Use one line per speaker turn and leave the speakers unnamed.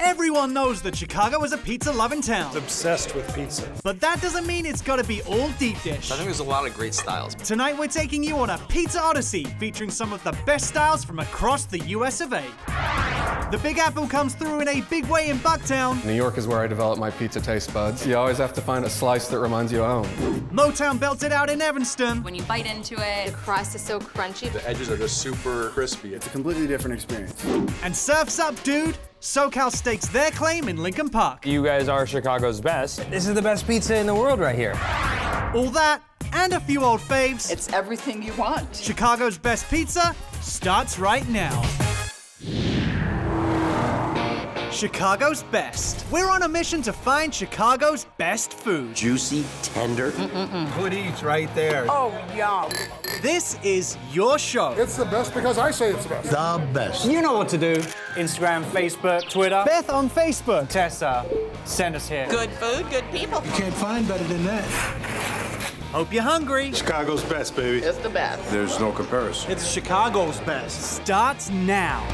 Everyone knows that Chicago is a pizza-loving town,
Obsessed with pizza.
but that doesn't mean it's gotta be all deep dish.
I think there's a lot of great styles.
Tonight we're taking you on a pizza odyssey featuring some of the best styles from across the US of A. The Big Apple comes through in a big way in Bucktown.
New York is where I developed my pizza taste buds. You always have to find a slice that reminds you of home.
Motown belts it out in Evanston.
When you bite into it,
The crust is so crunchy.
The edges are just super crispy.
It's a completely different experience.
And Surf's Up, dude! SoCal stakes their claim in Lincoln Park.
You guys are Chicago's best. This is the best pizza in the world right here.
All that and a few old faves.
It's everything you want.
Chicago's best pizza starts right now. Chicago's best. We're on a mission to find Chicago's best food.
Juicy, tender.
good eats right there?
Oh, yum.
This is your show.
It's the best because I say it's the best.
The best.
You know what to do. Instagram, Facebook, Twitter.
Beth on Facebook.
Tessa, send us here.
Good food, good people.
You can't find better than that.
Hope you're hungry.
Chicago's best, baby.
It's the best.
There's no comparison.
It's Chicago's best.
Starts now.